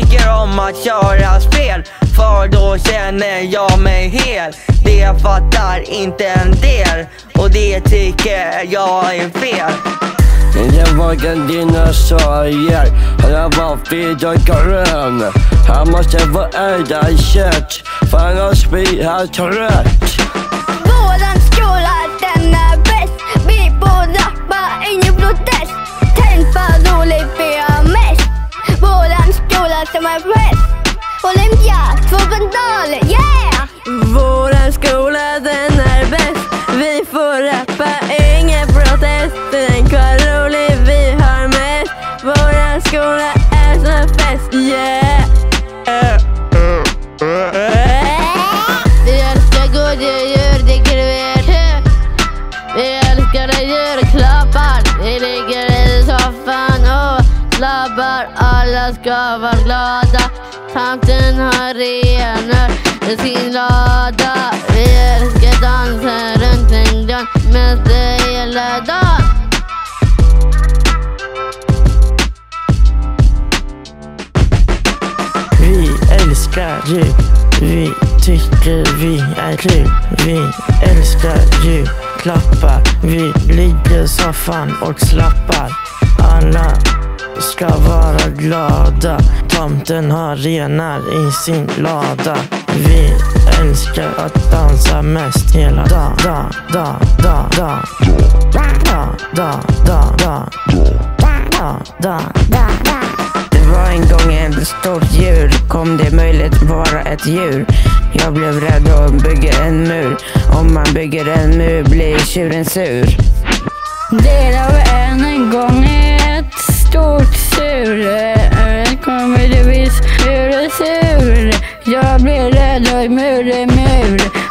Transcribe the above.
tycker om att köra spel För då känner jag mig hel. Det fattar inte en del. Och det tycker jag är fel. Jag var dinosaurier, dinosaurie, han var vit och grön. Han måste få äta kött, för annars blir han trött skola som är bäst Olympia, två bandaler, yeah! Våran skola den är bäst Vi får rappa, ingen protest Tänk vad rolig! vi har mest Våran skola Alla ska vara glada Tanten har renar i sin lada Vi älskar dansa runt en gran mest hela dagen Vi älskar djur, vi tycker vi är kul. Vi älskar julklappar, vi ligger i soffan och slappar. Alla ska vara glada, tomten har renar i sin lada. Vi älskar att dansa mest hela dagen. Da, da, da, da. Da, da, da, da. Da, da, da. Det var en gång ett stort djur, kom det möjligt vara ett djur? Jag blev rädd och bygger en mur. Om man bygger en mur blir tjuren sur. Det ay möre